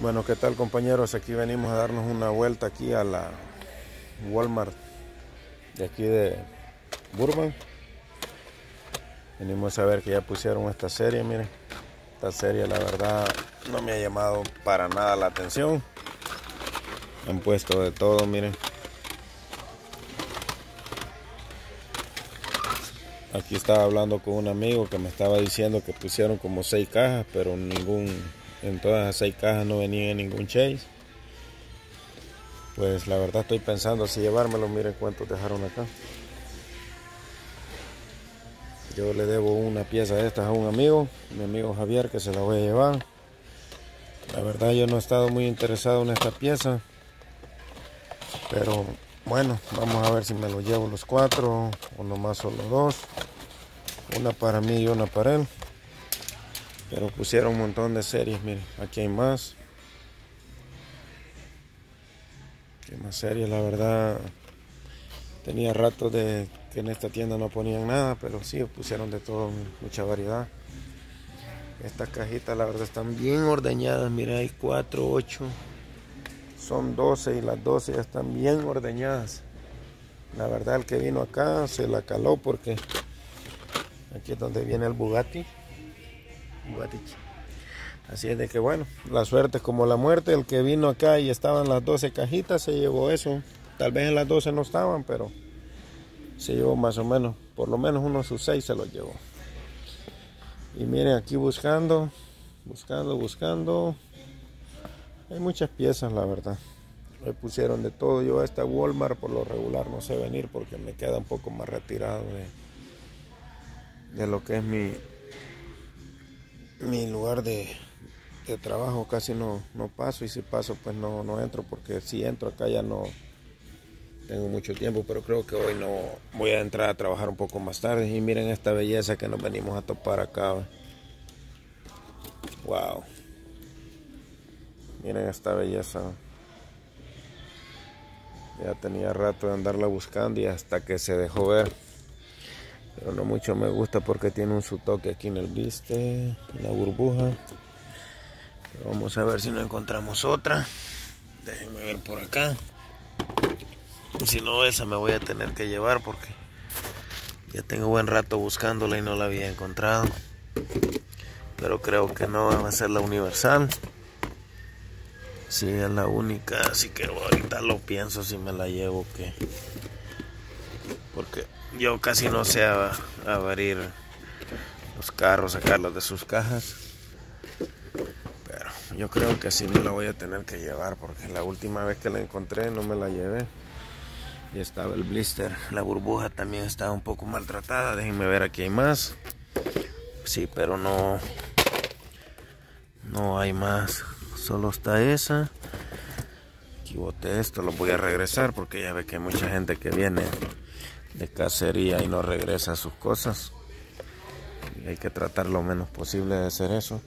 Bueno, ¿qué tal compañeros? Aquí venimos a darnos una vuelta aquí a la Walmart de aquí de Burbank. Venimos a ver que ya pusieron esta serie, miren. Esta serie la verdad no me ha llamado para nada la atención. Han puesto de todo, miren. Aquí estaba hablando con un amigo que me estaba diciendo que pusieron como seis cajas, pero ningún en todas las seis cajas no venía ningún chase. Pues la verdad estoy pensando si llevármelo. Miren cuántos dejaron acá. Yo le debo una pieza de estas a un amigo, mi amigo Javier, que se la voy a llevar. La verdad yo no he estado muy interesado en esta pieza. Pero bueno, vamos a ver si me lo llevo los cuatro o nomás solo dos. Una para mí y una para él. Pero pusieron un montón de series, miren, aquí hay más. Aquí más series, la verdad. Tenía rato de que en esta tienda no ponían nada, pero sí pusieron de todo, mucha variedad. Estas cajitas la verdad están bien ordeñadas, mira, hay 4, 8, son 12 y las 12 ya están bien ordeñadas. La verdad el que vino acá se la caló porque aquí es donde viene el Bugatti. Así es de que bueno, la suerte es como la muerte. El que vino acá y estaban las 12 cajitas se llevó eso. Tal vez en las 12 no estaban, pero se llevó más o menos, por lo menos uno de sus 6 se los llevó. Y miren aquí buscando, buscando, buscando. Hay muchas piezas, la verdad. Me pusieron de todo. Yo a esta Walmart por lo regular no sé venir porque me queda un poco más retirado de, de lo que es mi, mi lugar de, trabajo casi no, no, paso y si paso pues no, no entro porque si entro acá ya no tengo mucho tiempo pero creo que hoy no voy a entrar a trabajar un poco más tarde. Y miren esta belleza que nos venimos a topar acá wow miren esta belleza ya tenía rato de andarla buscando y hasta que se dejó ver no mucho me gusta porque tiene un su toque aquí en el viste la burbuja. Vamos a ver si no encontramos otra. Déjenme ver por acá. Si no esa me voy a tener que llevar porque ya tengo buen rato buscándola y no la había encontrado. Pero creo que no va a ser la universal. Si es la única así que ahorita lo pienso si me la llevo que yo casi no sé abrir los carros, sacarlos de sus cajas. Pero yo creo que sí me la voy a tener que llevar porque la última vez que la encontré no me la llevé. Y estaba el blister. La burbuja también estaba un poco maltratada. Déjenme ver, aquí hay más. Sí, pero no... No hay más. Solo está esa. Aquí boté esto, lo voy a regresar porque ya ve que hay mucha gente que viene de cacería y no regresa sus cosas. Y hay que tratar lo menos posible de hacer eso.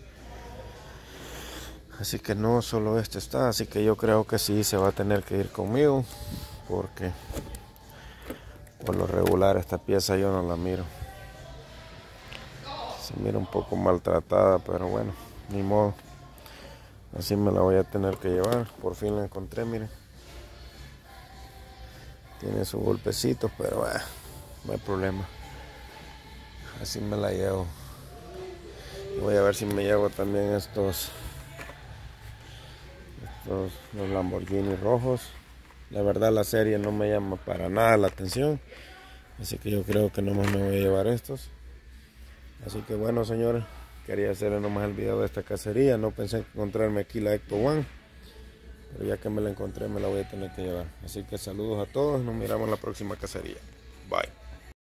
Así que no solo este está, así que yo creo que sí se va a tener que ir conmigo porque por lo regular esta pieza yo no la miro. Se mira un poco maltratada, pero bueno, ni modo. Así me la voy a tener que llevar. Por fin la encontré, miren. Tiene sus golpecitos, pero no hay problema. Así me la llevo. Voy a ver si me llevo también estos, estos los Lamborghini rojos. La verdad la serie no me llama para nada la atención. Así que yo creo que nomás me voy a llevar estos. Así que bueno señores, quería hacerle nomás el video de esta cacería. No pensé encontrarme aquí la Ecto One. Pero ya que me la encontré me la voy a tener que llevar. Así que saludos a todos, nos miramos en la próxima cacería. Bye.